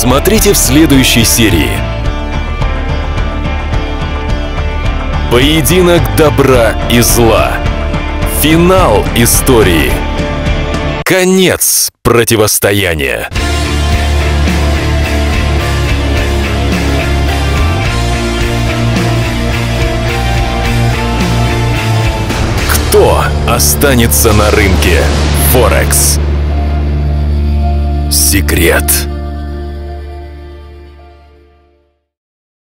Смотрите в следующей серии. Поединок добра и зла. Финал истории. Конец противостояния. Кто останется на рынке Форекс? Секрет.